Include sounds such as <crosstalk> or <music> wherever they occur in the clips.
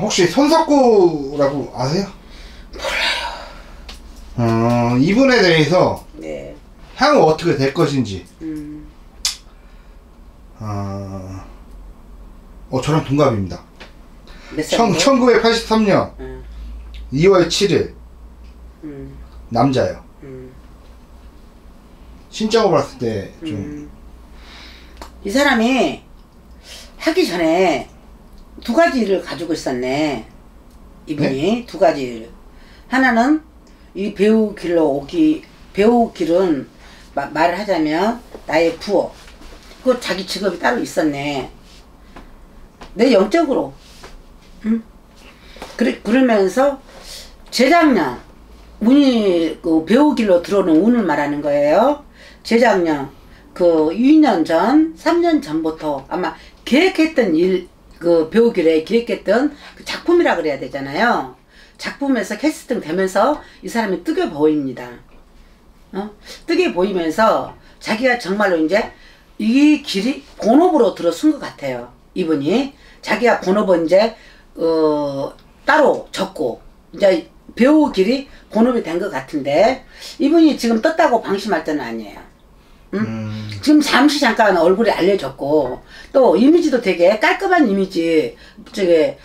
혹시 손석구라고 아세요? 몰라요. 어, 이분에 대해서 네. 향후 어떻게 될 것인지. 음. 어, 어 저랑 동갑입니다. 몇 천, 살인데? 1983년 음. 2월 7일 음. 남자요. 음. 신장을 봤을 때좀 음. 이 사람이 하기 전에 두 가지 일을 가지고 있었네. 이분이 두 가지 일. 하나는 이 배우 길로 오기 배우 길은 마- 말을 하자면 나의 부업. 그 자기 직업이 따로 있었네. 내 영적으로. 응? 그래 그러면서 재작년 운이 그 배우 길로 들어오는 운을 말하는 거예요. 재작년 그 2년 전, 3년 전부터 아마 계획했던 일, 그 배우 길에 계획했던 그 작품이라 그래야 되잖아요. 작품에서 캐스팅 되면서 이 사람이 뜨게 보입니다. 어? 뜨게 보이면서 자기가 정말로 이제 이 길이 본업으로 들어선 것 같아요. 이분이 자기가 본업은 이제 어 따로 적고 이제 배우 길이 본업이 된 것 같은데 이분이 지금 떴다고 방심할 때는 아니에요. 음, 지금 잠시 잠깐 얼굴이 알려졌고 또 이미지도 되게 깔끔한 이미지 저게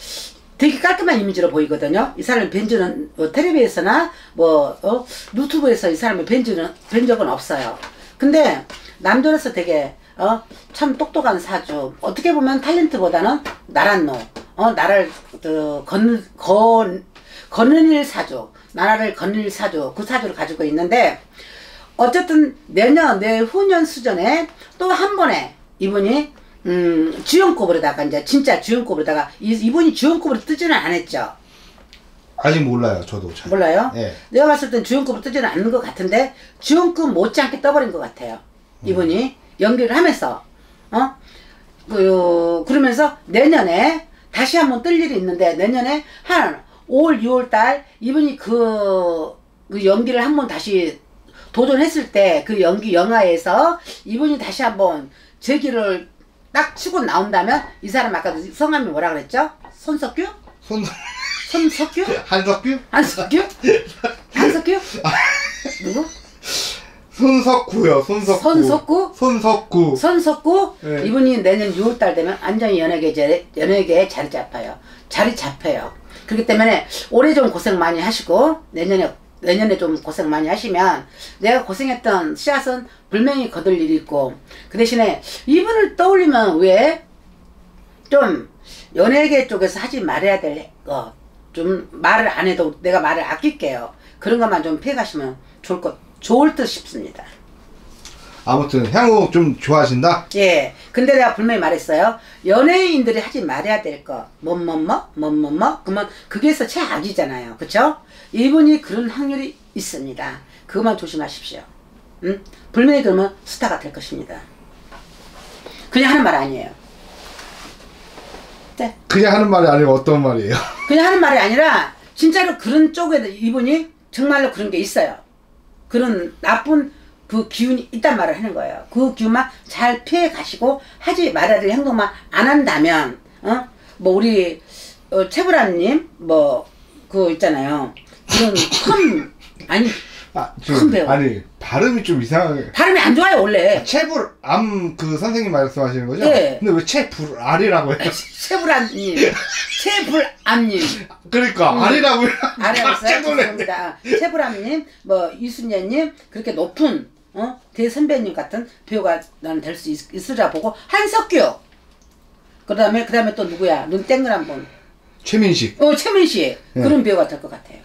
되게 깔끔한 이미지로 보이거든요. 이 사람이 뵌 적은 뭐 텔레비에서나 뭐 어? 유튜브에서 이 사람이 뵌 적은 뵌 적은 없어요. 근데 남들에서 되게 어? 참 똑똑한 사주 어떻게 보면 탤런트보다는 나란 놈 어? 나를 그, 건, 건, 거느릴 사주 나라를 거느릴 사주 그 사주를 가지고 있는데 어쨌든 내년 내후년 수전에 또 한 번에 이분이 음 주연급으로다가 이제 진짜 주연급으로다가 이, 이분이 주연급으로 뜨지는 않았죠 아직 몰라요. 저도 잘. 몰라요? 예. 내가 봤을 땐 주연급으로 뜨지는 않는 것 같은데 주연급 못지않게 떠버린 것 같아요 이분이 연기를 하면서 어? 그 그러면서 내년에 다시 한번 뜰 일이 있는데 내년에 한 5월 6월 달 이분이 그, 그 연기를 한번 다시 도전했을 때 그 연기 영화에서 이분이 다시 한번 제기를 딱 치고 나온다면 이 사람 아까 성함이 뭐라 그랬죠? 손석규? 손 손석규? <laughs> 한석규? 한석규? <laughs> 한석규? 누구? 손석구요. 손석구. 손석구? 손석구. 손석구 네. 이분이 내년 6월달 되면 완전히 연예계 자리, 연예계에 자리 잡혀요. 자리 잡혀요. 그렇기 때문에 올해 좀 고생 많이 하시고 내년에 내년에 좀 고생 많이 하시면 내가 고생했던 씨앗은 분명히 거둘 일이 있고 그 대신에 이분을 떠올리면 왜 좀 연예계 쪽에서 하지 말아야 될 거 좀 말을 안 해도 내가 말을 아낄게요. 그런 것만 좀 피해가시면 좋을 것 좋을 듯 싶습니다. 아무튼 향후 좀 좋아하신다. 예. 근데 내가 분명히 말했어요. 연예인들이 하지 말아야 될 거. 뭐뭐뭐, 뭐뭐뭐. 그러면 그게서 최악이잖아요. 그쵸? 이분이 그런 확률이 있습니다. 그것만 조심하십시오. 응? 분명히 그러면 스타가 될 것입니다. 그냥 하는 말 아니에요. 네. 그냥 하는 말이 아니고 어떤 말이에요? <laughs> 그냥 하는 말이 아니라 진짜로 그런 쪽에 이분이 정말로 그런 게 있어요. 그런 나쁜 그 기운이 있단 말을 하는 거예요. 그 기운만 잘 피해 가시고 하지 말아야 될 행동만 안 한다면 어? 뭐 우리 어, 최불암님 뭐 그 있잖아요. 그런 큰 <laughs> 아니 아, 큰 배우. 아니 발음이 좀 이상하게. 발음이 안 좋아요 원래. 채불암 그 선생님 말씀하시는 거죠? 네. 근데 왜 채불알이라고 해요? 최불암님, <laughs> 최불암님. 그러니까 음. 알이라고 해요. 깜짝 놀랐네. 최불암님, 뭐 이순녀님 그렇게 높은 어? 대선배님 같은 배우가 나는 될 수 있으리라 보고 한석규. 그다음에 그다음에 또 누구야? 눈 땡그란 분. 최민식. 어 최민 씨 네. 그런 배우가 될 것 같아요.